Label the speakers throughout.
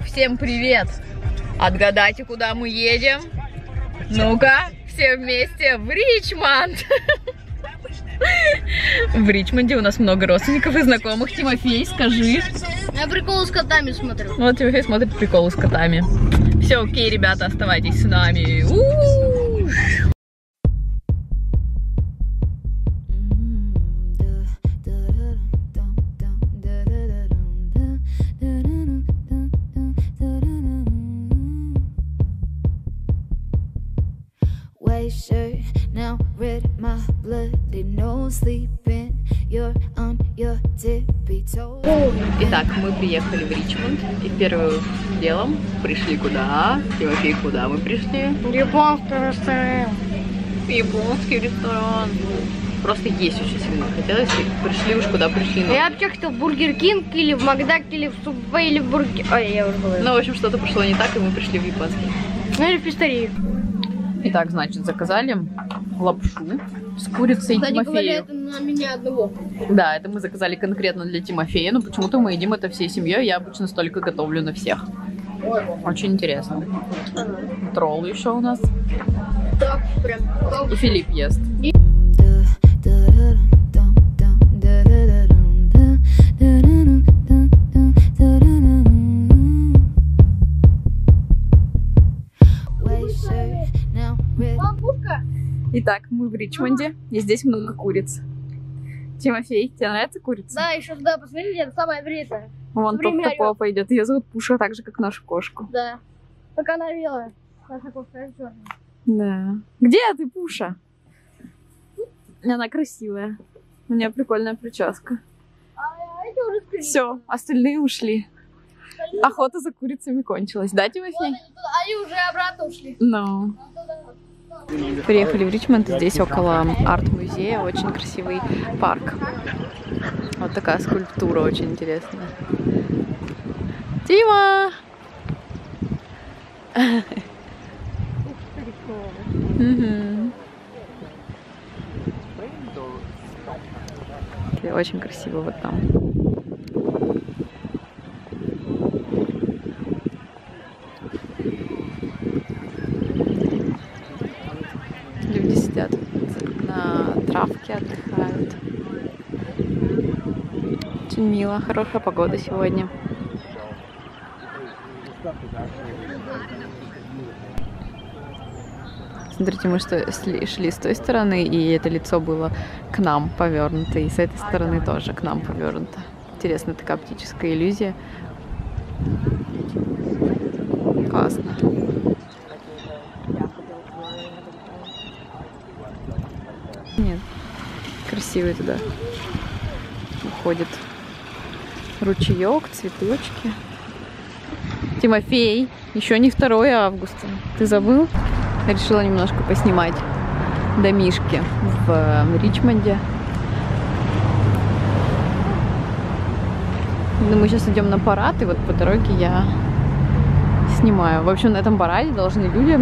Speaker 1: Всем привет! Отгадайте, куда мы едем? Ну-ка, все вместе в Ричмонд! В Ричмонде у нас много родственников и знакомых. Тимофей, скажи.
Speaker 2: Я приколы с котами смотрю.
Speaker 1: Вот Тимофей смотрит приколы с котами. Все окей, ребята, оставайтесь с нами. У-у-у.
Speaker 3: White
Speaker 1: Итак, мы приехали в Ричмонд и первым делом пришли куда? Тимофей, куда мы пришли?
Speaker 2: Японский ресторан.
Speaker 1: В японский ресторан. Просто есть очень сильно хотелось. И пришли уж куда пришли. но-
Speaker 2: Я вообще хотел в Burger King или в Макдак, или в Subway, или в Бургер... Ой, я уже говорю.
Speaker 1: Ну, в общем, что-то пошло не так, и мы пришли в японский.
Speaker 2: Ну или в пиццерию.
Speaker 1: Итак, значит, заказали лапшу с курицей
Speaker 2: Кстати говоря,
Speaker 1: Тимофею.
Speaker 2: это на меня одного.
Speaker 1: Да, это мы заказали конкретно для Тимофея, но почему-то мы едим это всей семьей. Я обычно столько готовлю на всех. Очень интересно. Тролл еще у нас.
Speaker 2: Так, прям.
Speaker 1: И Филипп ест.
Speaker 2: Бабушка?
Speaker 1: Итак, мы в Ричмонде, и здесь много куриц. Тимофей, тебе нравится курица?
Speaker 2: Да, еще туда посмотрите, это самая вредная.
Speaker 1: Вон
Speaker 2: Время
Speaker 1: топ топова идет. Ее зовут Пуша, так же, как нашу кошку.
Speaker 2: Да. Только она белая. Наша кошка черная.
Speaker 1: Да. Где ты, Пуша? Она красивая. У нее прикольная прическа.
Speaker 2: А скрылись.
Speaker 1: Все, остальные ушли. Охота за курицами кончилась, да,
Speaker 2: Вот
Speaker 1: Тимофей?
Speaker 2: они, туда. они уже обратно ушли.
Speaker 1: Ну. Приехали в Ричмонд, здесь около арт-музея, очень красивый парк. Вот такая скульптура очень интересная. Мгм. Очень красиво вот там. Люди сидят на травке, отдыхают. Очень мило, хорошая погода сегодня. Смотрите, мы что шли, с той стороны, и это лицо было к нам повернуто, и с этой стороны тоже к нам повернуто. Интересная такая оптическая иллюзия. Классно. Нет. Красивый туда. Уходит ручеек, цветочки. Тимофей, еще не 2 августа. Ты забыл? Решила немножко поснимать домишки в э, Ричмонде. Ну, мы сейчас идем на парад, и вот по дороге я снимаю. В общем, на этом параде должны люди,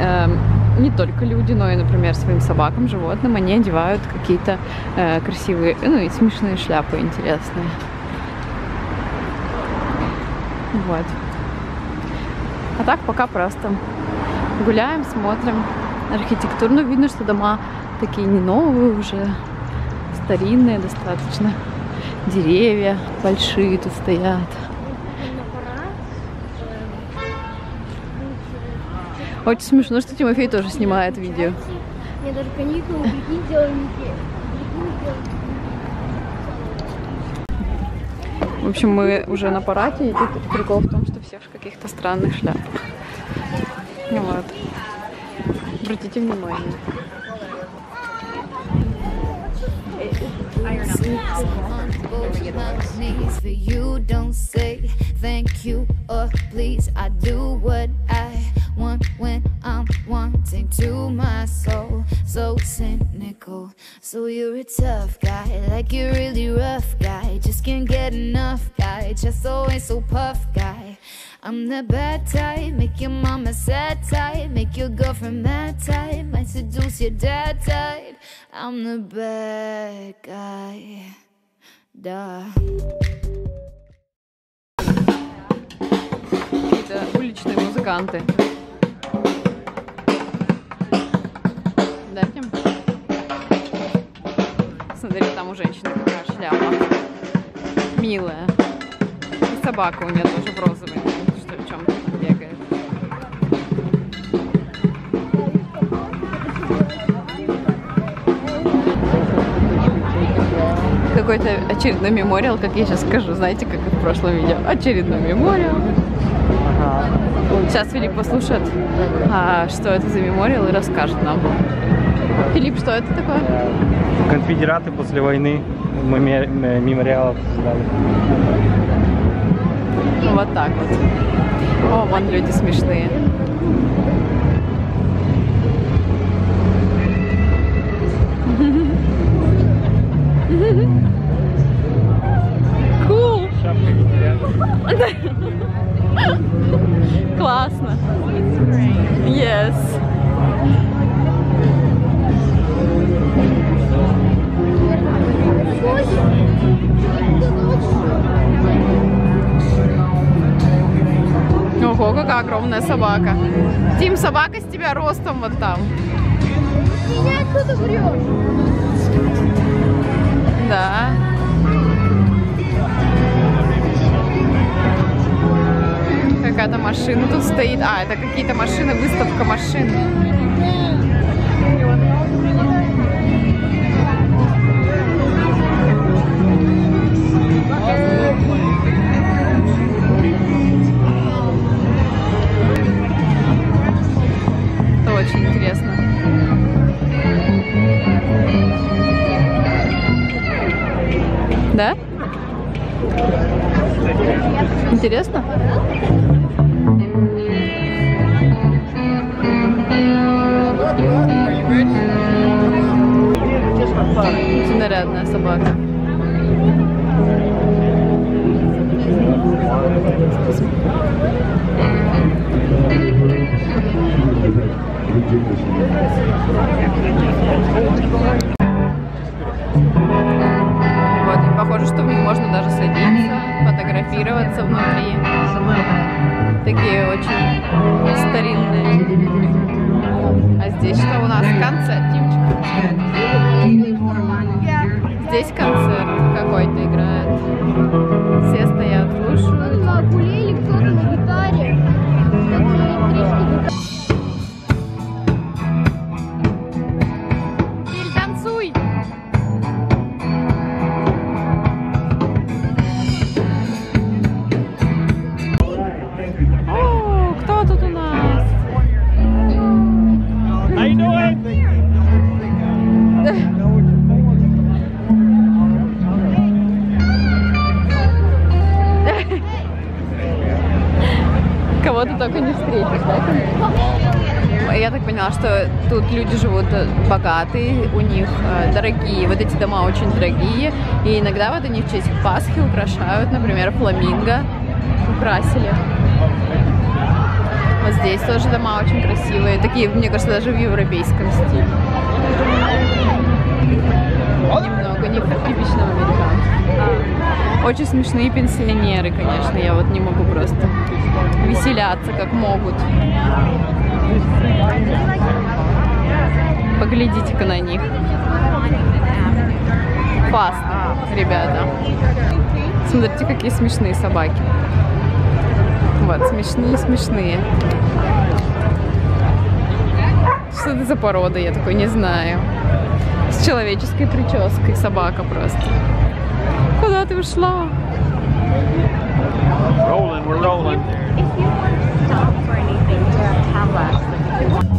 Speaker 1: эм, не только люди, но и, например, своим собакам, животным, они одевают какие-то э, красивые, ну и смешные шляпы интересные. Вот. А так пока просто гуляем, смотрим архитектуру. Ну, видно, что дома такие не новые уже, старинные достаточно. Деревья большие тут стоят. Очень смешно, что Тимофей тоже снимает видео.
Speaker 2: Мне даже каникулы, прикинь, делали
Speaker 1: В общем, мы уже на параде, и тут прикол в том, что все в каких-то странных шляпах. Ну Вот. Обратите внимание.
Speaker 3: you. Don't say thank you or please. I do So you're a tough guy, like you're really rough guy. Just can't get enough guy. Just always so puff guy. I'm the bad type, make your mama sad type, make your girlfriend mad type, might seduce your dad type. I'm the bad guy. Duh.
Speaker 1: музыканты. Дайте. Смотри, там у женщины такая шляпа. Милая. И собака у нее тоже в розовой. Что в чем-то там бегает. Какой-то очередной мемориал, как я сейчас скажу, знаете, как в прошлом видео. Очередной мемориал. Сейчас Филипп послушает, а, что это за мемориал и расскажет нам. Филипп, что это такое?
Speaker 4: Конфедераты после войны меме- ме- мемориалов создали.
Speaker 1: Ну, Вот так вот. О, вон люди смешные. Cool. собака. Тим, собака с тебя ростом вот там.
Speaker 2: Меня отсюда врешь.
Speaker 1: Да. Какая-то машина тут стоит. А, это какие-то машины, выставка машин. Очень интересно. Да? Интересно? Очень нарядная собака. Вот, фотографироваться внутри. Такие очень старинные. А здесь что у нас? Концерт, Тимчик. Здесь концерт Кого ты только не встретишь? Я так поняла, что тут люди живут э, богатые, у них э, дорогие, вот эти дома очень дорогие, и иногда вот они в честь Пасхи украшают, например, фламинго украсили. Вот здесь тоже дома очень красивые, такие, мне кажется, даже в европейском стиле. Немного не в типичном американском. Очень смешные пенсионеры, конечно, я вот не могу просто веселяться как могут. Поглядите-ка на них. Классно, ребята. Смотрите, какие смешные собаки. Вот, смешные-смешные. Что это за порода, я такой не знаю. С человеческой прической собака просто. thought they were slow.
Speaker 4: Rolling, we're rolling.
Speaker 5: If you, if you want to stop for anything, us.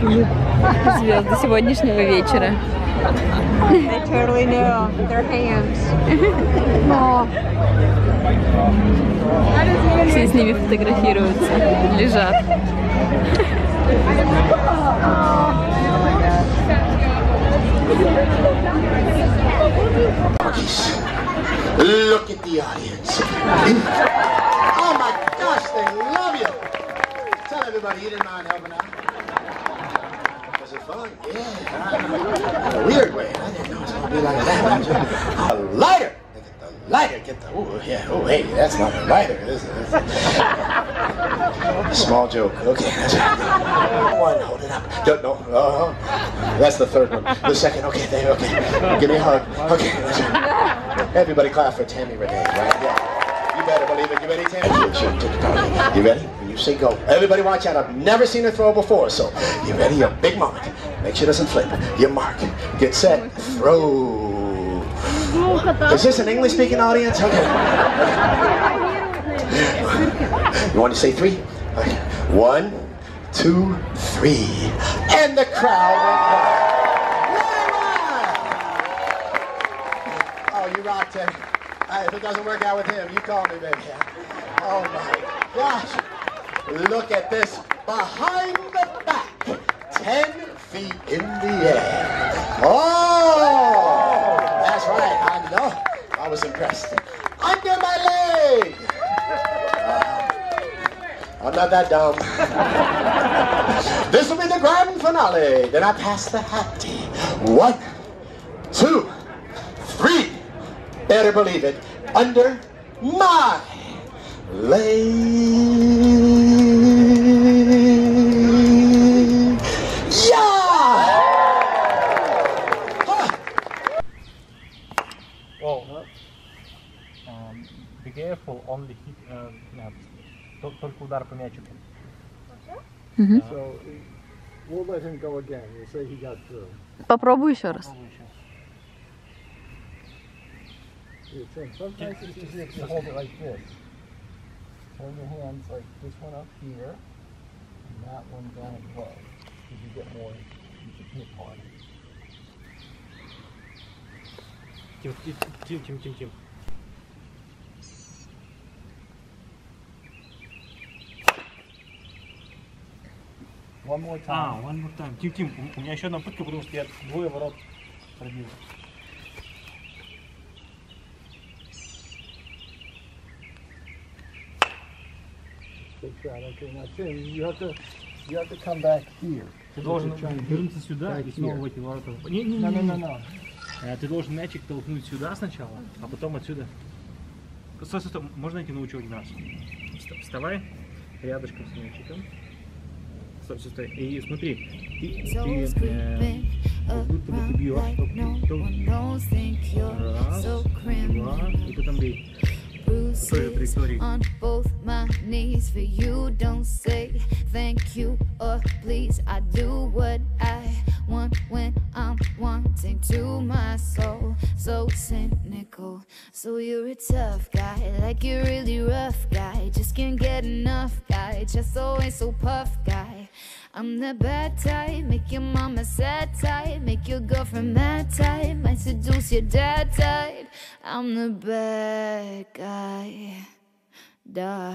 Speaker 1: Звезды сегодняшнего вечера.
Speaker 6: They totally knew their hands.
Speaker 1: Все с ними фотографируются, лежат.
Speaker 7: Look at the audience. oh my gosh, they love you. Tell everybody you didn't mind helping out. Was it fun? Yeah. In a weird way. I didn't know it was going to be like that. A lighter. Look at the lighter. Get the, oh yeah, oh hey, that's not a lighter. This is small joke. Okay. That's one. Hold it up. Don't, no. Uh, that's the third one. The second. Okay, there. Okay. Give me a hug. Okay. that's right. Everybody clap for Tammy Renee, right? Yeah. You better believe it. You ready, Tammy? Sure, sure. Take the card. You ready? Say go. Everybody watch out. I've never seen her throw before. So, you ready? Your big moment. Make sure it doesn't flip. Your mark. Get set. Throw. Is this an English speaking audience? Okay. You want to say three? Okay. One, two, three. And the crowd went wild. Oh, you rocked him. Hey, if it doesn't work out with him, you call me, baby. Oh my gosh. Look at this. Behind the back. Ten feet in the air. Oh! That's right. I know. I was impressed. Under my leg. Uh, I'm not that dumb. this will be the grand finale. Then I pass the hat. One, two, three. Better believe it. Under my leg.
Speaker 4: Hit, uh, yeah, тол- только удар по мячику.
Speaker 8: So we'll let him go again. We'll say he got through.
Speaker 1: Попробуй еще раз.
Speaker 4: Попробуй еще.
Speaker 8: Sometimes it's
Speaker 4: just,
Speaker 8: just
Speaker 4: hold it like this. Hold your hands like this one up here, and that one down low. Because you get more, you can hit harder. Тим, Тим, Тим, Тим, Тим. One more time. А, one more time. Тим, Тим, у- меня еще одна пытка, потому что я двое ворот пробил.
Speaker 8: Good shot. Okay, now Tim, you have to you have to come back here.
Speaker 4: Ты должен вернуться сюда и снова в эти ворота. Не, не, не, не.
Speaker 8: no.
Speaker 4: Э, Ты должен мячик толкнуть сюда сначала, а потом отсюда. Стой, стой, стой, можно я тебя научу один раз? Вста- Вставай рядышком с мячиком. Стой, стой, стой. И смотри, ты,
Speaker 3: Toes
Speaker 4: ты э,
Speaker 3: creeping
Speaker 4: как будто бы ты бьешь,
Speaker 3: around
Speaker 4: чтоб
Speaker 3: like no
Speaker 4: ты-
Speaker 3: one knows. Think you're
Speaker 4: Раз,
Speaker 3: so
Speaker 4: два,
Speaker 3: criminal.
Speaker 4: и потом бей.
Speaker 3: bruises
Speaker 4: траектории.
Speaker 3: on both my knees for you. Don't say thank you or please. I do what I want when I'm wanting to. My soul so cynical. So you're a tough guy, like you're really rough guy. Just can't get enough guy. Just always so puff guy. I'm the bad type, make your mama sad type, make your girlfriend mad type, might seduce your dad type. I'm the bad guy. Duh.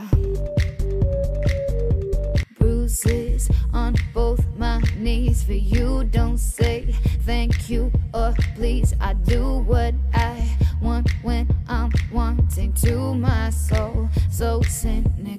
Speaker 3: Bruises on both my knees for you. Don't say thank you or please. I do what I want when I'm wanting to. My soul so cynical.